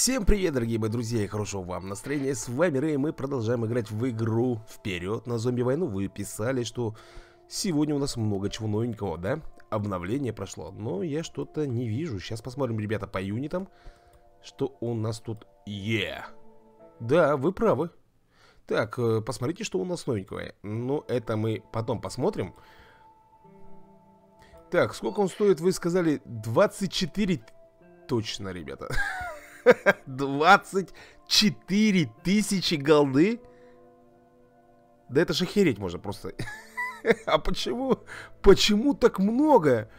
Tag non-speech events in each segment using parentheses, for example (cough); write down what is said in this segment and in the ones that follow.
Всем привет, дорогие мои друзья, и хорошего вам настроения. С вами Рэй, мы продолжаем играть в игру Вперед на зомби-войну. Вы писали, что сегодня у нас много чего новенького, да? Обновление прошло, но я что-то не вижу. Сейчас посмотрим, ребята, по юнитам, что у нас тут... Е! Yeah. Да, вы правы. Так, э, посмотрите, что у нас новенького. Ну, это мы потом посмотрим. Так, сколько он стоит, вы сказали? 24... Точно, ребята. (laughs) 24 тысячи голды? Да это же охереть можно просто. (laughs) а почему? Почему так много?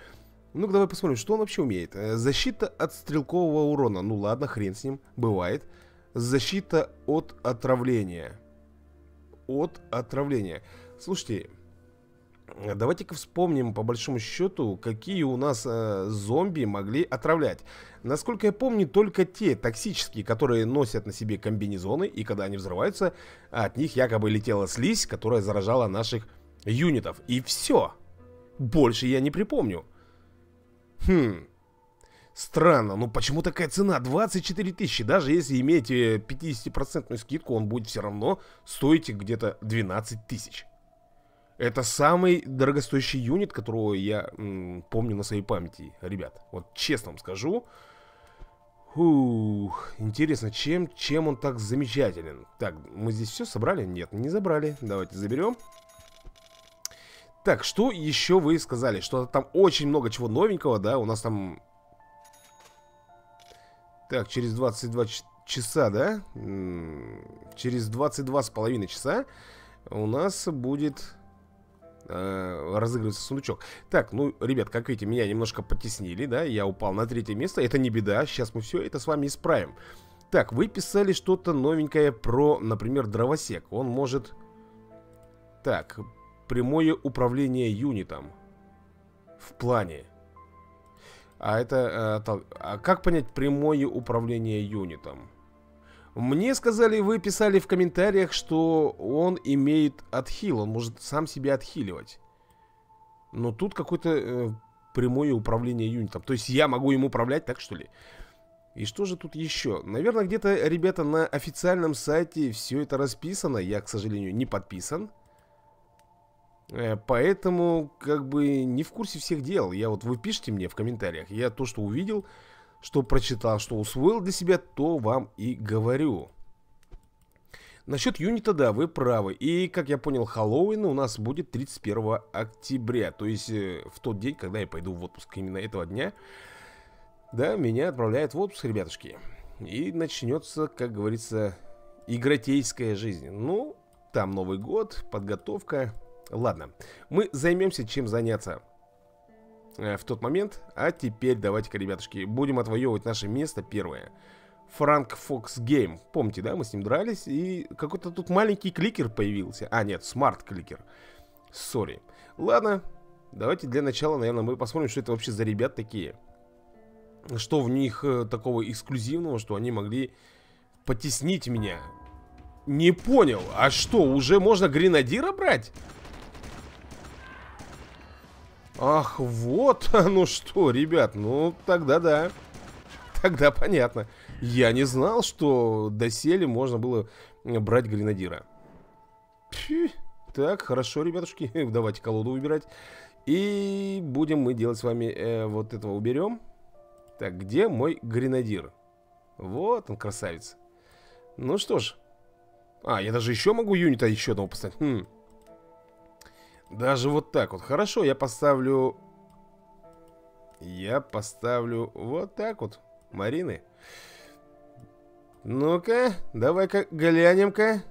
Ну-ка давай посмотрим, что он вообще умеет. Э, защита от стрелкового урона. Ну ладно, хрен с ним, бывает. Защита от отравления. От отравления. Слушайте, Давайте-ка вспомним, по большому счету, какие у нас э, зомби могли отравлять. Насколько я помню, только те токсические, которые носят на себе комбинезоны, и когда они взрываются, от них якобы летела слизь, которая заражала наших юнитов. И все. Больше я не припомню. Хм. Странно, ну почему такая цена? 24 тысячи. Даже если 50% э, скидку, он будет все равно стоить где-то 12 тысяч. Это самый дорогостоящий юнит, которого я помню на своей памяти, ребят. Вот честно вам скажу. Фух, интересно, чем, чем он так замечателен? Так, мы здесь все собрали? Нет, не забрали. Давайте заберем. Так, что еще вы сказали? Что там очень много чего новенького, да? У нас там... Так, через 22 часа, да? Через 22 с половиной часа у нас будет э, разыгрывается сундучок. Так, ну, ребят, как видите, меня немножко потеснили, да, я упал на третье место. Это не беда, сейчас мы все это с вами исправим. Так, вы писали что-то новенькое про, например, дровосек. Он может... Так, прямое управление юнитом. В плане. А это... А, а как понять прямое управление юнитом? Мне сказали, вы писали в комментариях, что он имеет отхил, он может сам себя отхиливать. Но тут какое-то э, прямое управление юнитом. То есть я могу им управлять, так что ли? И что же тут еще? Наверное, где-то, ребята, на официальном сайте все это расписано. Я, к сожалению, не подписан. Э, поэтому, как бы, не в курсе всех дел. Я вот, вы пишите мне в комментариях. Я то, что увидел, что прочитал, что усвоил для себя, то вам и говорю. Насчет юнита, да, вы правы. И, как я понял, Хэллоуин у нас будет 31 октября. То есть, э, в тот день, когда я пойду в отпуск именно этого дня, да, меня отправляют в отпуск, ребятушки. И начнется, как говорится, игротейская жизнь. Ну, там Новый год, подготовка. Ладно, мы займемся чем заняться э, в тот момент. А теперь давайте-ка, ребятушки, будем отвоевывать наше место первое. Frank Fox Game. Помните, да, мы с ним дрались, и какой-то тут маленький кликер появился. А, нет, smart кликер. Sorry. Ладно, давайте для начала, наверное, мы посмотрим, что это вообще за ребят такие. Что в них э, такого эксклюзивного, что они могли потеснить меня. Не понял, а что, уже можно гренадира брать? Ах, вот (laughs) ну что, ребят, ну тогда да. Тогда понятно. Я не знал, что доселе можно было брать гренадира. Фи. Так, хорошо, ребятушки, (laughs) давайте колоду выбирать. И будем мы делать с вами э, вот этого уберем. Так, где мой гренадир? Вот он, красавец. Ну что ж. А, я даже еще могу юнита еще одного поставить. Хм. Даже вот так вот. Хорошо, я поставлю... Я поставлю вот так вот. Марины. Ну-ка, давай-ка глянем-ка.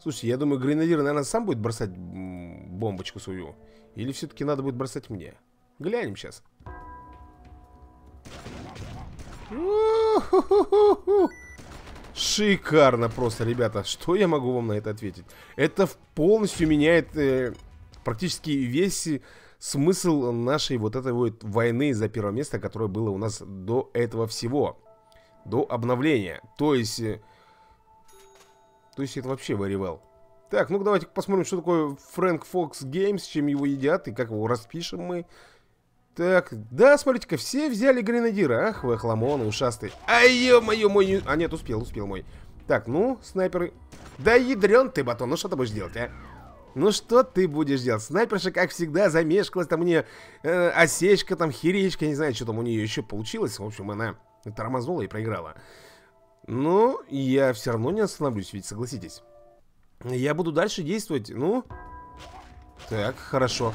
Слушай, я думаю, гренадир, наверное, сам будет бросать бомбочку свою. Или все-таки надо будет бросать мне? Глянем сейчас. Шикарно просто, ребята. Что я могу вам на это ответить? Это полностью меняет э, практически весь смысл нашей вот этой вот войны за первое место, которое было у нас до этого всего. До обновления. То есть... Э, то есть это вообще well. Так, ну давайте посмотрим, что такое Frank Fox Games, чем его едят и как его распишем мы. Так, да, смотрите-ка, все взяли гренадира. Ах, вы хламон, ушастый. Ай, ё-моё, мой... А, нет, успел, успел мой. Так, ну, снайперы. Да ядрен ты, батон, ну что ты будешь делать, а? Ну что ты будешь делать? Снайперша, как всегда, замешкалась. Там у нее э, осечка, там херечка, не знаю, что там у нее еще получилось. В общем, она тормознула и проиграла. Но я все равно не остановлюсь, ведь согласитесь. Я буду дальше действовать, ну... Так, хорошо.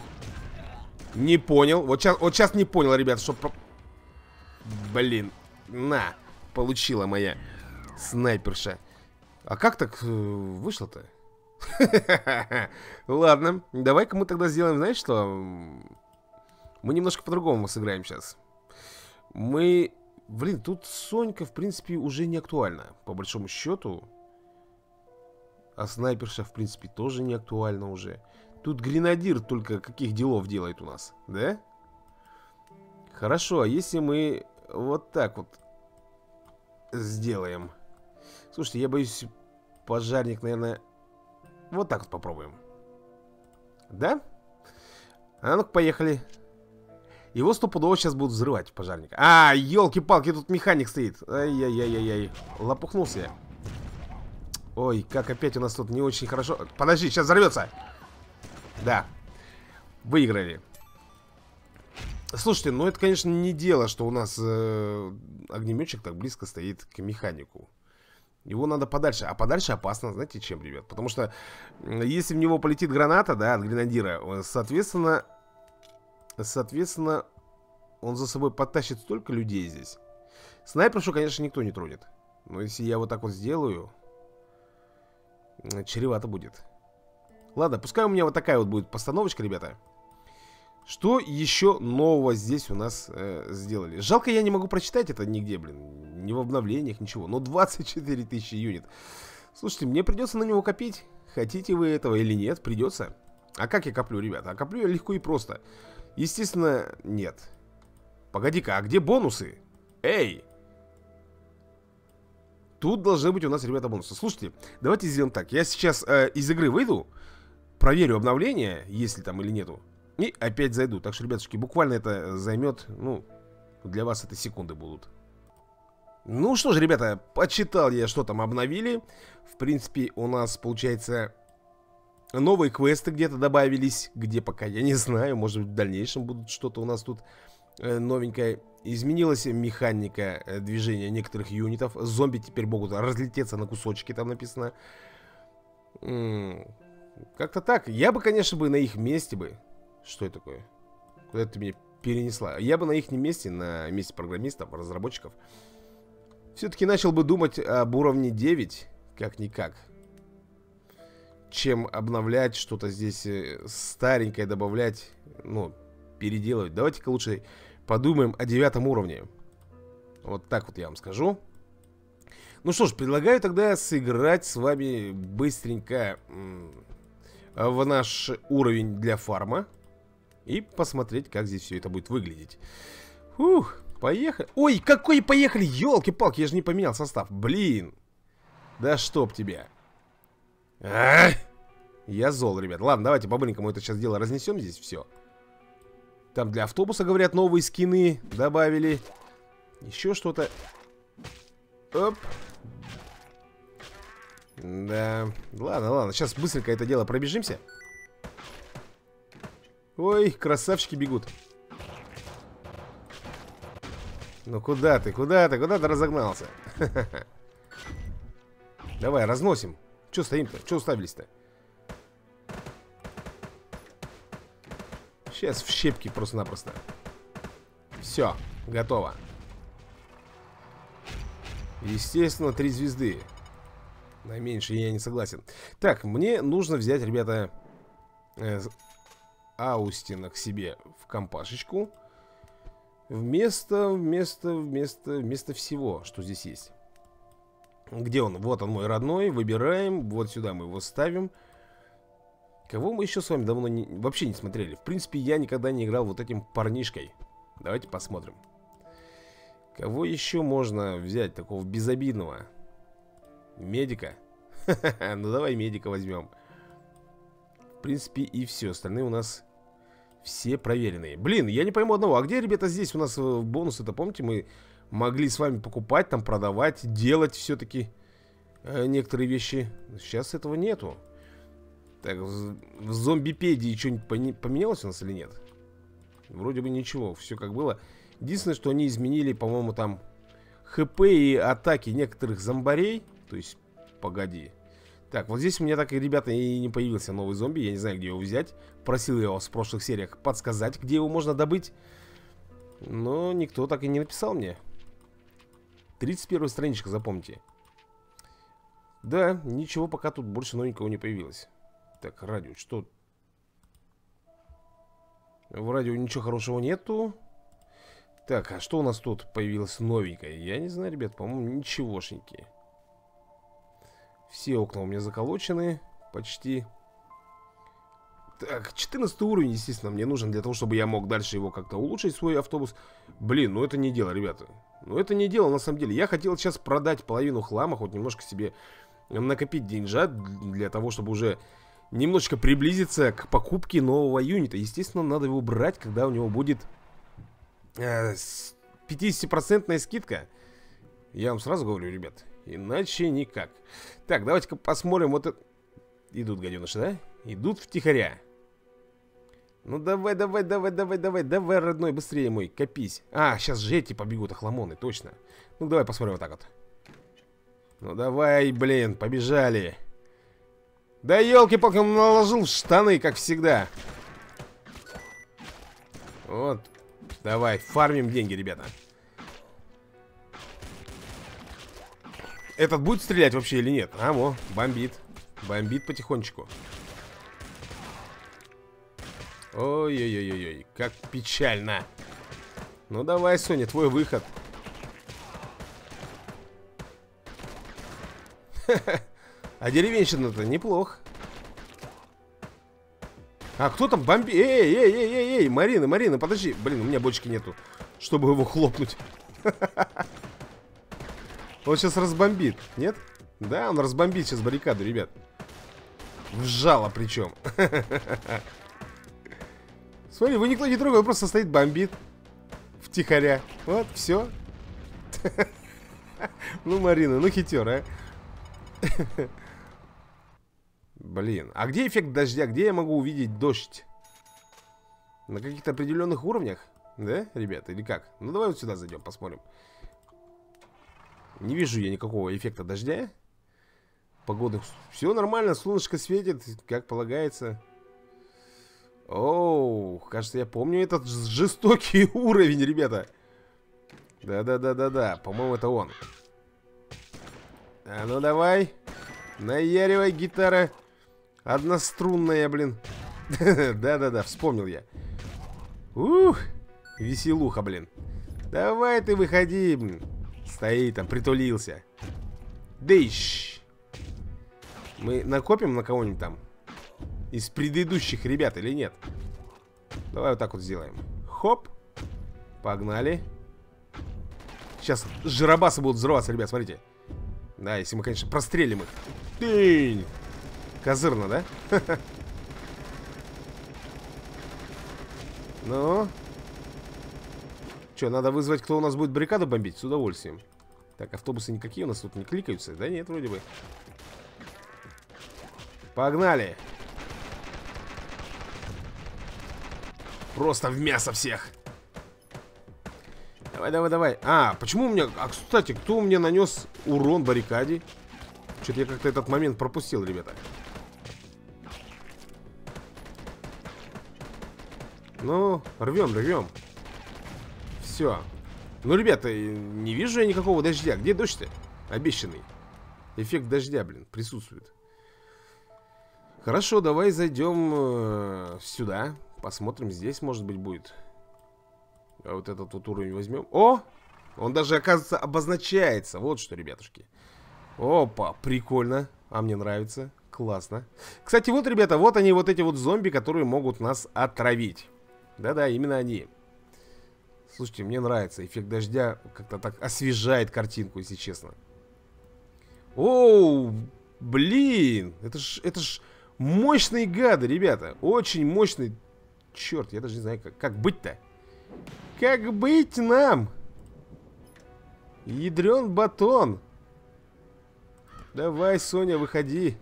Не понял. Вот сейчас, вот сейчас не понял, ребят, что... Блин. На, получила моя снайперша. А как так э, вышло-то? (laughs) Ладно, давай-ка мы тогда сделаем, знаешь что? Мы немножко по-другому сыграем сейчас. Мы... Блин, тут Сонька, в принципе, уже не актуальна. По большому счету. А снайперша, в принципе, тоже не актуальна уже. Тут гренадир только каких делов делает у нас, да? Хорошо, а если мы вот так вот сделаем? Слушайте, я боюсь, пожарник, наверное... Вот так вот попробуем. Да? А ну-ка, поехали. Его стопудово сейчас будут взрывать, пожарник. А, елки-палки, тут механик стоит. Ай-яй-яй-яй-яй. Лопухнулся я. Ой, как опять у нас тут не очень хорошо. Подожди, сейчас взорвется. Да. Выиграли. Слушайте, ну это, конечно, не дело, что у нас э, огнеметчик так близко стоит к механику. Его надо подальше. А подальше опасно, знаете, чем, ребят? Потому что если в него полетит граната, да, от гренадира, э, соответственно, соответственно, он за собой подтащит столько людей здесь. Снайпершу, конечно, никто не тронет. Но если я вот так вот сделаю, чревато будет. Ладно, пускай у меня вот такая вот будет постановочка, ребята. Что еще нового здесь у нас э, сделали? Жалко, я не могу прочитать это нигде, блин. Ни в обновлениях, ничего. Но 24 тысячи юнит. Слушайте, мне придется на него копить. Хотите вы этого или нет, придется. А как я коплю, ребята? А коплю я легко и просто. Естественно, нет. Погоди-ка, а где бонусы? Эй! Тут должны быть у нас, ребята, бонусы. Слушайте, давайте сделаем так. Я сейчас э, из игры выйду проверю обновление, есть ли там или нету. И опять зайду. Так что, ребятушки, буквально это займет, ну, для вас это секунды будут. Ну что ж, ребята, почитал я, что там обновили. В принципе, у нас, получается, новые квесты где-то добавились. Где пока я не знаю. Может быть, в дальнейшем будут что-то у нас тут э, новенькое. Изменилась механика э, движения некоторых юнитов. Зомби теперь могут разлететься на кусочки, там написано. Как-то так. Я бы, конечно, бы на их месте бы... Что это такое? Куда ты меня перенесла? Я бы на их месте, на месте программистов, разработчиков, все-таки начал бы думать об уровне 9, как-никак. Чем обновлять что-то здесь э, старенькое, добавлять, ну, переделывать. Давайте-ка лучше подумаем о девятом уровне. Вот так вот я вам скажу. Ну что ж, предлагаю тогда сыграть с вами быстренько в наш уровень для фарма и посмотреть, как здесь все это будет выглядеть. Ух, поехали. Ой, какой поехали, елки-палки, я же не поменял состав. Блин. Да чтоб тебя. А Я зол, ребят. Ладно, давайте по-быстренькому это сейчас дело разнесем здесь все. Там для автобуса, говорят, новые скины добавили. Еще что-то. Оп. Да, ладно, ладно, сейчас быстренько это дело пробежимся Ой, красавчики бегут Ну куда ты, куда ты, куда ты разогнался? (laughs) Давай, разносим Че стоим-то, че уставились-то? Сейчас в щепки просто-напросто Все, готово Естественно, три звезды на меньше я не согласен. Так, мне нужно взять, ребята, э, Аустина к себе в компашечку. Вместо, вместо, вместо, вместо всего, что здесь есть. Где он? Вот он мой родной. Выбираем. Вот сюда мы его ставим. Кого мы еще с вами давно не, вообще не смотрели? В принципе, я никогда не играл вот этим парнишкой. Давайте посмотрим. Кого еще можно взять такого безобидного? Медика? (laughs) ну давай медика возьмем. В принципе и все. Остальные у нас Все проверенные. Блин, я не пойму одного. А где, ребята, здесь у нас э, бонусы-то, помните, мы могли с вами покупать, там, продавать, делать все-таки э, некоторые вещи. Сейчас этого нету. Так, в, в зомбипедии что-нибудь поменялось у нас или нет? Вроде бы ничего, все как было. Единственное, что они изменили, по-моему, там ХП и атаки некоторых зомбарей. То есть, погоди. Так, вот здесь у меня так и, ребята, и не появился новый зомби. Я не знаю, где его взять. Просил вас в прошлых сериях подсказать, где его можно добыть. Но никто так и не написал мне. 31 страничка, запомните. Да, ничего пока тут больше новенького не появилось. Так, радио, что? В радио ничего хорошего нету. Так, а что у нас тут появилось новенькое? Я не знаю, ребят, по-моему, ничегошеньки. Все окна у меня заколочены почти. Так, 14 уровень, естественно, мне нужен для того, чтобы я мог дальше его как-то улучшить, свой автобус. Блин, ну это не дело, ребята. Ну это не дело, на самом деле. Я хотел сейчас продать половину хлама, хоть немножко себе накопить деньжат для того, чтобы уже немножечко приблизиться к покупке нового юнита. Естественно, надо его брать, когда у него будет э, 50% скидка. Я вам сразу говорю, ребят, иначе никак. Так, давайте-ка посмотрим вот это... Идут гаденыши, да? Идут втихаря. Ну давай, давай, давай, давай, давай, давай, родной, быстрее мой, копись. А, сейчас же эти побегут, охламоны, точно. Ну давай посмотрим вот так вот. Ну давай, блин, побежали. Да елки-палки, он наложил штаны, как всегда. Вот. Давай, фармим деньги, ребята. Этот будет стрелять вообще или нет? А, во, бомбит. Бомбит потихонечку. Ой-ой-ой-ой, как печально. Ну давай, Соня, твой выход. (laughs) А деревенщина-то неплохо. А кто там бомби? Эй, эй, эй, эй, эй, Марина, Марина, подожди. Блин, у меня бочки нету, чтобы его хлопнуть. (laughs) Он сейчас разбомбит, нет? Да, он разбомбит сейчас баррикаду, ребят. Вжало причем. (laughs) Смотри, вы никто не трогает, он просто стоит бомбит. Втихаря. Вот, все. (laughs) Ну, Марина, ну хитер, а. (laughs) Блин, а где эффект дождя? Где я могу увидеть дождь? На каких-то определенных уровнях? Да, ребята, или как? Ну, давай вот сюда зайдем, посмотрим. Не вижу я никакого эффекта дождя. Погодных... Все нормально, солнышко светит, как полагается. Оу, кажется, я помню этот жестокий (laughs) уровень, ребята. Да-да-да-да-да, по-моему, это он. А ну давай. Наяривай, гитара. Однострунная, блин. (laughs) Да-да-да, вспомнил я. Ух, веселуха, блин. Давай ты выходи, блин. Стоит там, притулился. Дыщ. Мы накопим на кого-нибудь там? Из предыдущих ребят или нет? Давай вот так вот сделаем. Хоп. Погнали. Сейчас жиробасы будут взрываться, ребят, смотрите. Да, если мы, конечно, прострелим их. Тынь! Козырно, да? (laughs) Ну? Что, надо вызвать, кто у нас будет баррикаду бомбить? С удовольствием. Так, автобусы никакие у нас тут не кликаются? Да нет, вроде бы. Погнали! Просто в мясо всех! Давай, давай, давай. А, почему у меня... А, кстати, кто мне нанес урон баррикаде? Что-то я как-то этот момент пропустил, ребята. Ну, рвем, рвем. Все. Ну, ребята, не вижу я никакого дождя. Где дождь-то? Обещанный. Эффект дождя, блин, присутствует. Хорошо, давай зайдем э, сюда. Посмотрим, здесь, может быть, будет. А вот этот вот уровень возьмем. О! Он даже, оказывается, обозначается. Вот что, ребятушки. Опа, прикольно. А мне нравится. Классно. Кстати, вот, ребята, вот они, вот эти вот зомби, которые могут нас отравить. Да-да, именно они. Слушайте, мне нравится. Эффект дождя как-то так освежает картинку, если честно. Оу, блин. Это ж, это ж мощные гады, ребята. Очень мощные черт, я даже не знаю, как, как быть-то. Как быть нам? Ядрен батон. Давай, Соня, выходи.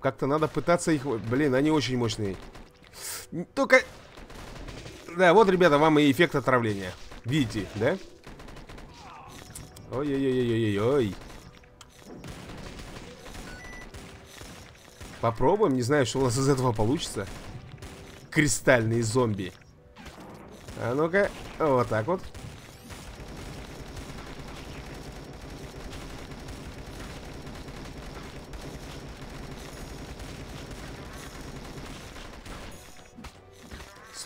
Как-то надо пытаться их... Блин, они очень мощные. Только... Да, вот, ребята, вам и эффект отравления. Видите, да? Ой-ой-ой-ой-ой-ой. Попробуем, не знаю, что у нас из этого получится. Кристальные зомби. А ну-ка, вот так вот.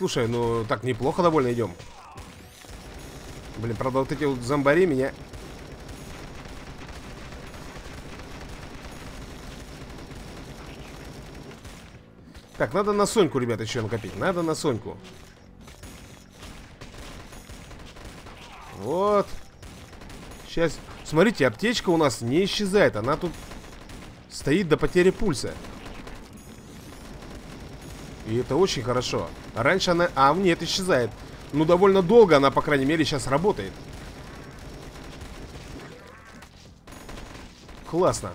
Слушай, ну так неплохо довольно идем. Блин, правда, вот эти вот зомбари меня... Так, надо на Соньку, ребята, еще накопить. Надо на Соньку. Вот. Сейчас. Смотрите, аптечка у нас не исчезает. Она тут стоит до потери пульса. И это очень хорошо. Раньше она... А, нет, исчезает. Ну, довольно долго она, по крайней мере, сейчас работает. Классно.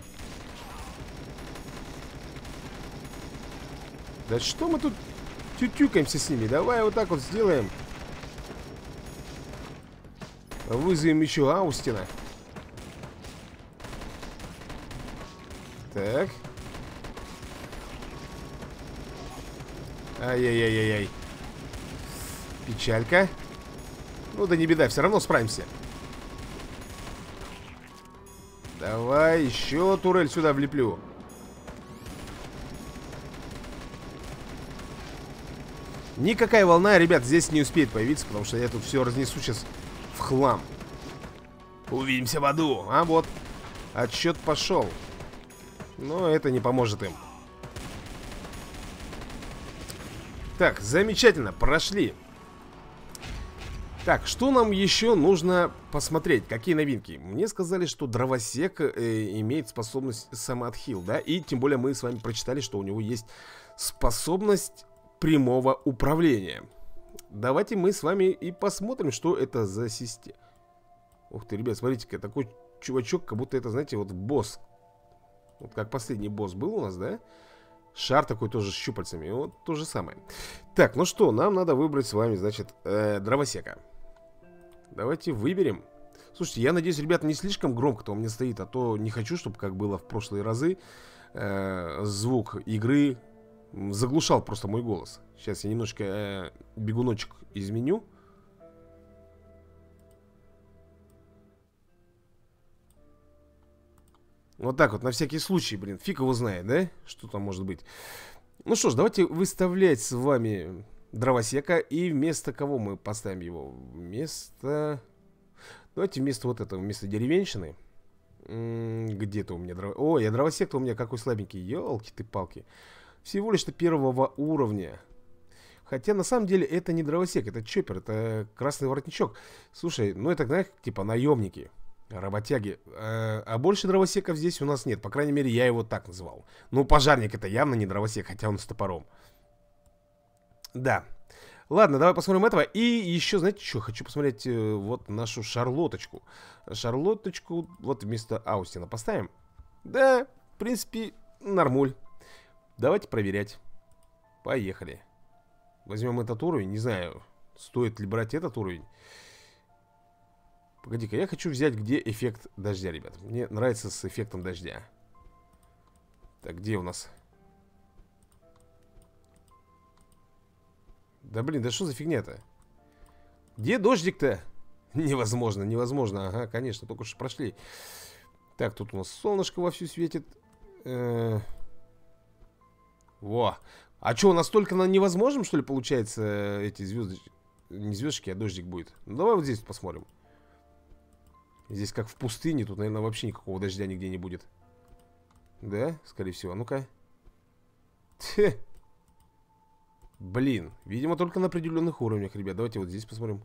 Да что мы тут тютюкаемся с ними? Давай вот так вот сделаем. Вызовем еще Аустина. Так. Ай-яй-яй-яй-яй. Печалька. Ну да не беда, все равно справимся. Давай, еще турель сюда влеплю. Никакая волна, ребят, здесь не успеет появиться, потому что я тут все разнесу сейчас в хлам. Увидимся в аду. А вот, отсчет пошел. Но это не поможет им. Так, замечательно, прошли. Так, что нам еще нужно посмотреть? Какие новинки? Мне сказали, что дровосек э, имеет способность самоотхил, да? И тем более мы с вами прочитали, что у него есть способность прямого управления. Давайте мы с вами и посмотрим, что это за система. Ух ты, ребят, смотрите-ка, такой чувачок, как будто это, знаете, вот босс. Вот как последний босс был у нас, да? Да. Шар такой тоже с щупальцами. Вот то же самое. Так, ну что, нам надо выбрать с вами, значит, э, дровосека. Давайте выберем. Слушайте, я надеюсь, ребята, не слишком громко-то у меня стоит, а то не хочу, чтобы, как было в прошлые разы, э, звук игры заглушал просто мой голос. Сейчас я немножко э, бегуночек изменю. Вот так вот, на всякий случай, блин. Фиг его знает, да? Что там может быть. Ну что ж, давайте выставлять с вами дровосека. И вместо кого мы поставим его? Вместо... Давайте вместо вот этого, вместо деревенщины. Где-то у меня дров... О, я дровосек-то у меня какой слабенький. Елки ты палки. Всего лишь-то первого уровня. Хотя на самом деле это не дровосек, это чоппер, это красный воротничок. Слушай, ну это, знаешь, типа наемники. Работяги. Э, а больше дровосеков здесь у нас нет. По крайней мере, я его так называл. Ну, пожарник это явно не дровосек, хотя он с топором. Да. Ладно, давай посмотрим этого. И еще, знаете что, хочу посмотреть э, вот нашу шарлоточку. Шарлоточку вот вместо Аустина поставим. Да, в принципе, нормуль. Давайте проверять. Поехали. Возьмем этот уровень. Не знаю, стоит ли брать этот уровень. Погоди-ка, я хочу взять, где эффект дождя, ребят. Мне нравится с эффектом дождя. Так, где у нас? Да блин, да что за фигня-то? Где дождик-то? Невозможно, невозможно. Ага, конечно, только что прошли. Так, тут у нас солнышко вовсю светит. Э -э Во. А что, у нас только на невозможном, что ли, получается, эти звездочки? Не звездочки, а дождик будет. Ну, давай вот здесь посмотрим. Здесь как в пустыне, тут, наверное, вообще никакого дождя нигде не будет. Да, скорее всего. Ну-ка. Блин, видимо, только на определенных уровнях, ребят. Давайте вот здесь посмотрим.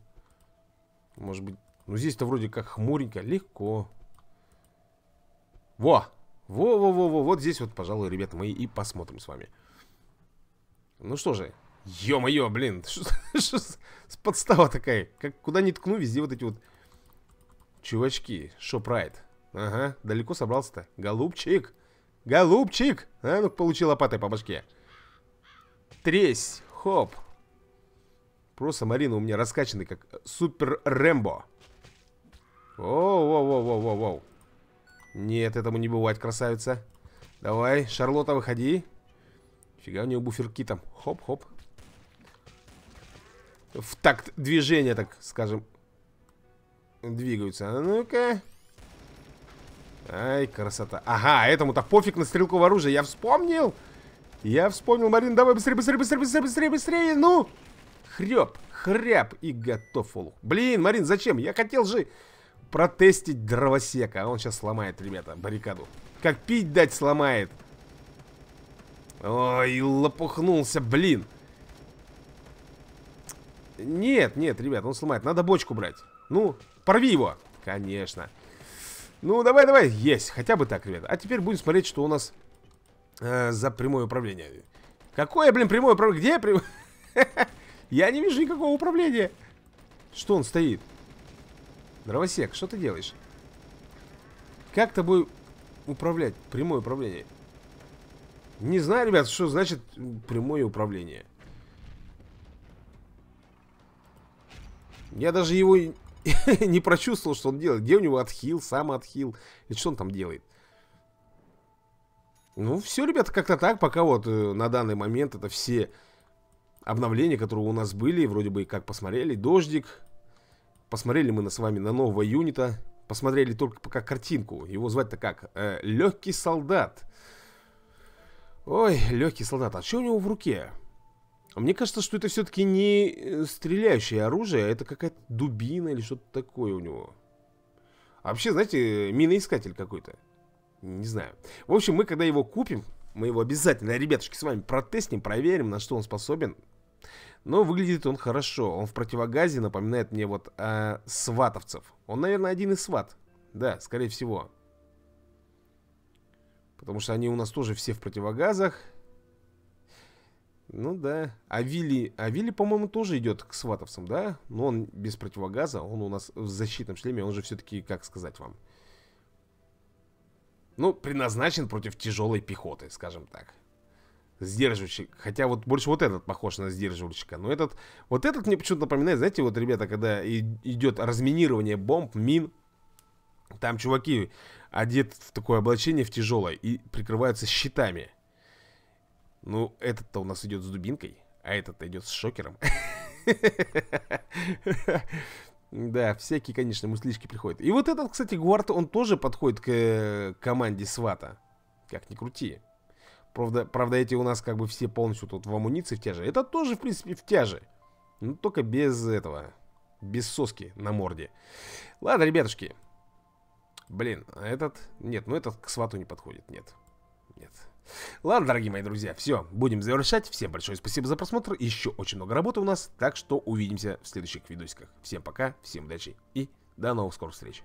Может быть... Ну, здесь-то вроде как хмуренько. Легко. Во! Во-во-во-во. Вот здесь вот, пожалуй, ребят, мы и посмотрим с вами. Ну что же, Ё-моё, блин, (laughs) что с подстава такая? Как куда ни ткну, везде вот эти вот чувачки. Шопрайт. Ага, далеко собрался-то. Голубчик. Голубчик. А, ну получил лопатой по башке. Тресь. Хоп. Просто Марина у меня раскачанный, как супер Рэмбо. Воу-воу-воу-воу-воу. Нет, этому не бывать, красавица. Давай, Шарлотта, выходи. Фига у нее буферки там. Хоп-хоп. В такт движения, так скажем, двигаются. А ну-ка. Ай, красота. Ага, этому-то пофиг на стрелковое оружие. Я вспомнил. Я вспомнил, Марин, давай быстрее, быстрее, быстрее, быстрее, быстрее, быстрее, ну. Хреб, хряб и готов олух. Блин, Марин, зачем? Я хотел же протестить дровосека. А он сейчас сломает, ребята, баррикаду. Как пить дать сломает. Ой, лопухнулся, блин. Нет, нет, ребят, он сломает. Надо бочку брать. Ну, порви его. Конечно. Ну, давай, давай. Есть. Хотя бы так, ребят. А теперь будем смотреть, что у нас э, за прямое управление. Какое, блин, прямое управление? Где прямое? (laughs) Я не вижу никакого управления. Что он стоит? Дровосек, что ты делаешь? Как тобой управлять? Прямое управление. Не знаю, ребят, что значит прямое управление. Я даже его (laughs) не прочувствовал, что он делает. Где у него отхил, сам отхил. И что он там делает? Ну, все, ребята, как-то так. Пока вот э, на данный момент это все обновления, которые у нас были. Вроде бы как посмотрели. Дождик. Посмотрели мы с вами на нового юнита. Посмотрели только пока картинку. Его звать-то как? Э, Легкий солдат. Ой, легкий солдат. А что у него в руке? Мне кажется, что это все-таки не э, стреляющее оружие, а это какая-то дубина или что-то такое у него. А вообще, знаете, миноискатель какой-то. Не знаю. В общем, мы когда его купим, мы его обязательно, ребятушки, с вами протестим, проверим, на что он способен. Но выглядит он хорошо. Он в противогазе напоминает мне вот э, сватовцев. Он, наверное, один из сват. Да, скорее всего. Потому что они у нас тоже все в противогазах. Ну да. А Вилли, а Вилли, по-моему, тоже идет к сватовцам, да? Но он без противогаза, он у нас в защитном шлеме, он же все-таки, как сказать вам? Ну, предназначен против тяжелой пехоты, скажем так. Сдерживающий. Хотя вот больше вот этот похож на сдерживальщика. Но этот, вот этот мне почему-то напоминает, знаете, вот, ребята, когда идет разминирование бомб, мин, там чуваки одеты в такое облачение, в тяжелое, и прикрываются щитами. Ну, этот-то у нас идет с дубинкой, а этот-то идет с шокером. (laughs) Да, всякие, конечно, мыслишки приходят. И вот этот, кстати, Гуард, он тоже подходит к э, команде Свата. Как ни крути. Правда, правда, эти у нас как бы все полностью тут в амуниции в тяже. Это тоже, в принципе, в тяже. Ну, только без этого. Без соски на морде. Ладно, ребятушки. Блин, а этот... Нет, ну этот к свату не подходит. Нет. Нет. Ладно, дорогие мои друзья, все, будем завершать. Всем большое спасибо за просмотр. Еще очень много работы у нас, так что увидимся в следующих видосиках. Всем пока, всем удачи и до новых скорых встреч.